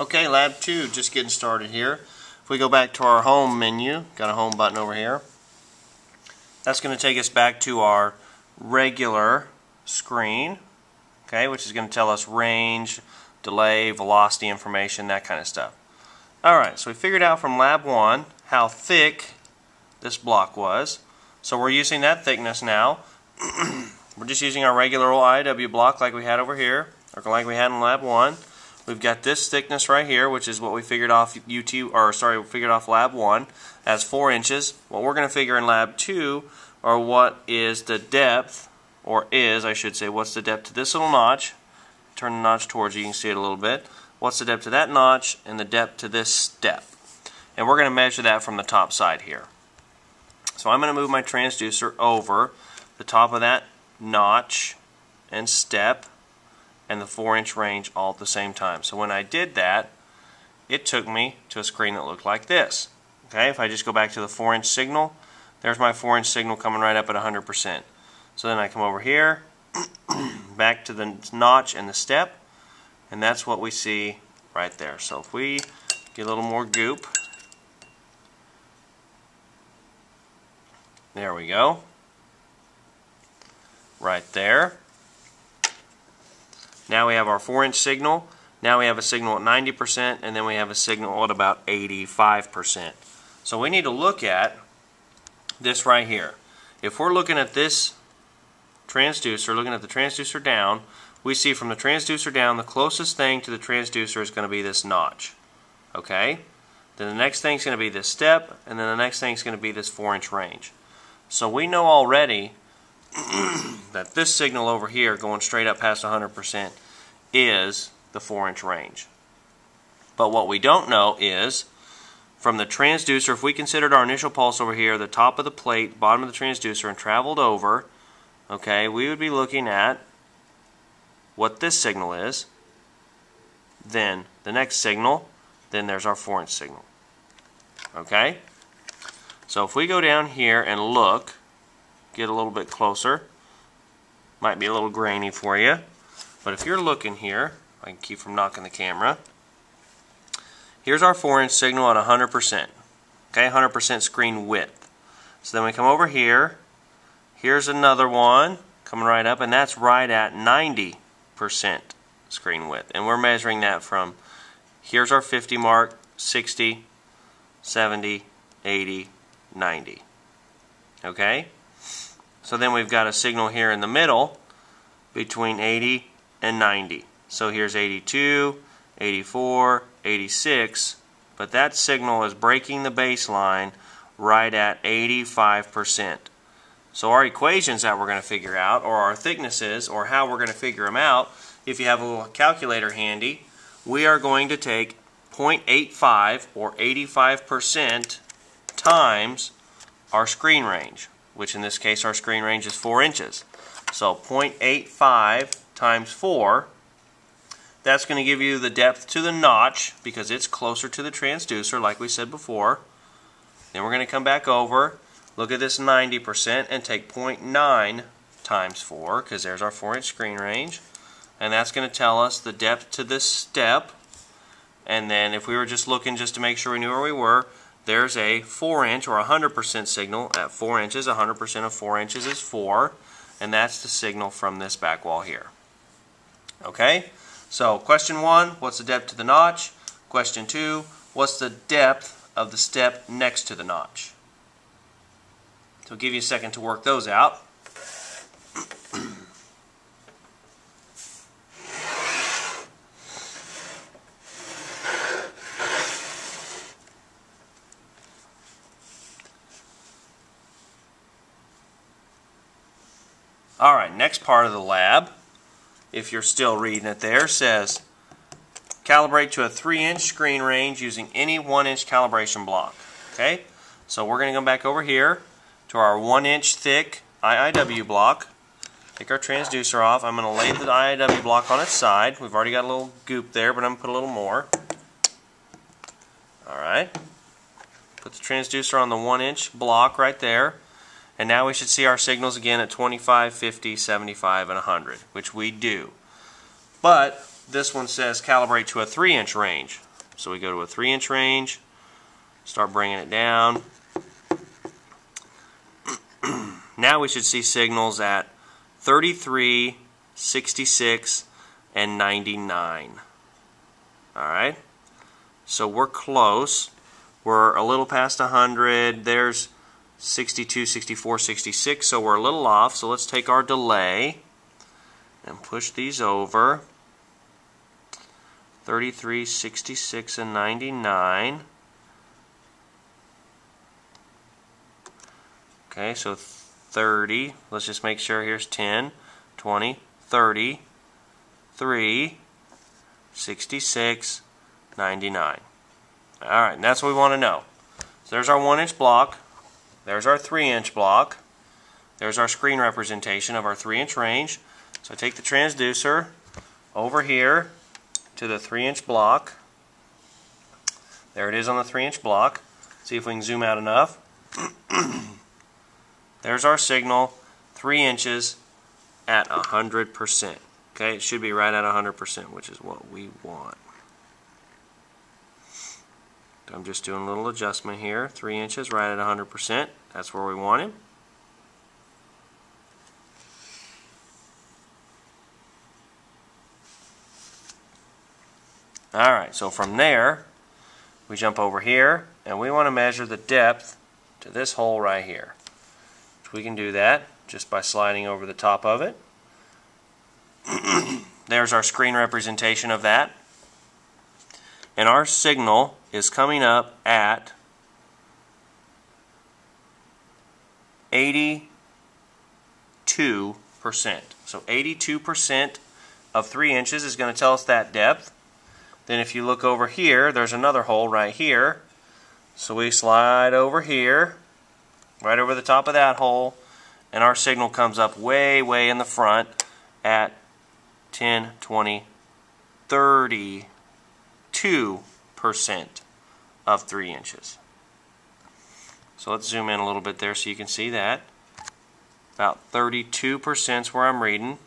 Okay, lab two, just getting started here. If we go back to our home menu, got a home button over here, that's going to take us back to our regular screen, okay, which is going to tell us range, delay, velocity information, that kind of stuff. Alright, so we figured out from lab one how thick this block was. So we're using that thickness now. we're just using our regular old IW block like we had over here, or like we had in lab one. We've got this thickness right here, which is what we figured off UT, or sorry, we figured off lab one as four inches. What we're going to figure in lab two are what is the depth, or is, I should say, what's the depth to this little notch. Turn the notch towards you, you can see it a little bit. What's the depth to that notch, and the depth to this step. And we're going to measure that from the top side here. So I'm going to move my transducer over the top of that notch and step and the 4 inch range all at the same time. So when I did that, it took me to a screen that looked like this. Okay, if I just go back to the 4 inch signal, there's my 4 inch signal coming right up at 100%. So then I come over here, back to the notch and the step, and that's what we see right there. So if we get a little more goop, there we go, right there. Now we have our 4 inch signal. Now we have a signal at 90% and then we have a signal at about 85%. So we need to look at this right here. If we're looking at this transducer, looking at the transducer down, we see from the transducer down the closest thing to the transducer is going to be this notch. Okay? Then the next thing is going to be this step and then the next thing is going to be this 4 inch range. So we know already that this signal over here going straight up past 100% is the 4 inch range. But what we don't know is from the transducer, if we considered our initial pulse over here, the top of the plate, bottom of the transducer, and traveled over, okay, we would be looking at what this signal is, then the next signal, then there's our 4 inch signal. Okay? So if we go down here and look, get a little bit closer. Might be a little grainy for you. But if you're looking here, I can keep from knocking the camera. Here's our 4 inch signal at 100%. Okay, 100% screen width. So then we come over here. Here's another one coming right up, and that's right at 90% screen width. And we're measuring that from here's our 50 mark, 60, 70, 80, 90. Okay? So then we've got a signal here in the middle between 80 and 90. So here's 82, 84, 86, but that signal is breaking the baseline right at 85%. So our equations that we're going to figure out, or our thicknesses, or how we're going to figure them out, if you have a little calculator handy, we are going to take 0.85 or 85% times our screen range which in this case our screen range is 4 inches. So 0.85 times 4, that's going to give you the depth to the notch because it's closer to the transducer like we said before. Then we're going to come back over, look at this 90% and take 0.9 times 4 because there's our 4 inch screen range. And that's going to tell us the depth to this step. And then if we were just looking just to make sure we knew where we were, there's a 4 inch or 100% signal at 4 inches. 100% of 4 inches is 4, and that's the signal from this back wall here. Okay, so question 1, what's the depth to the notch? Question 2, what's the depth of the step next to the notch? So I'll give you a second to work those out. All right, next part of the lab, if you're still reading it there, says calibrate to a 3-inch screen range using any 1-inch calibration block. Okay, so we're going to go back over here to our 1-inch thick IIW block. Take our transducer off. I'm going to lay the IIW block on its side. We've already got a little goop there, but I'm going to put a little more. All right. Put the transducer on the 1-inch block right there. And now we should see our signals again at 25, 50, 75, and 100, which we do. But this one says calibrate to a 3 inch range. So we go to a 3 inch range, start bringing it down. now we should see signals at 33, 66, and 99. Alright? So we're close. We're a little past 100. There's 62, 64, 66. So we're a little off. So let's take our delay and push these over. 33, 66, and 99. Okay, so 30. Let's just make sure here's 10, 20, 30, 3, 66, 99. All right, and that's what we want to know. So there's our one inch block. There's our three inch block. There's our screen representation of our three inch range. So I take the transducer over here to the three inch block. There it is on the three inch block. See if we can zoom out enough. There's our signal, three inches at 100%. Okay, it should be right at 100%, which is what we want. I'm just doing a little adjustment here. Three inches right at 100%. That's where we want him. Alright, so from there, we jump over here, and we want to measure the depth to this hole right here. Which we can do that just by sliding over the top of it. There's our screen representation of that. And our signal is coming up at 82%. So 82% of 3 inches is going to tell us that depth. Then if you look over here, there's another hole right here. So we slide over here, right over the top of that hole, and our signal comes up way, way in the front at 10, 20, 32% of 3 inches. So let's zoom in a little bit there so you can see that. About 32% is where I'm reading.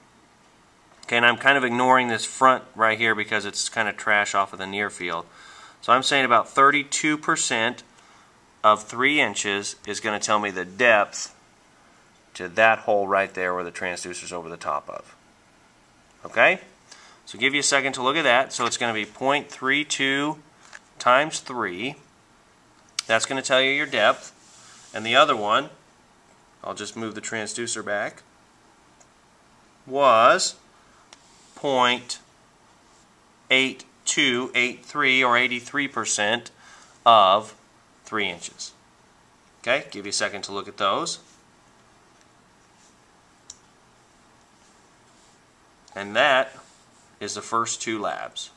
Okay, and I'm kind of ignoring this front right here because it's kind of trash off of the near field. So I'm saying about 32% of 3 inches is going to tell me the depth to that hole right there where the transducer is over the top of. Okay? So give you a second to look at that. So it's going to be 0.32 times 3. That's going to tell you your depth. And the other one, I'll just move the transducer back, was 0.8283 or 83% of 3 inches. Okay, give you a second to look at those. And that is the first two labs.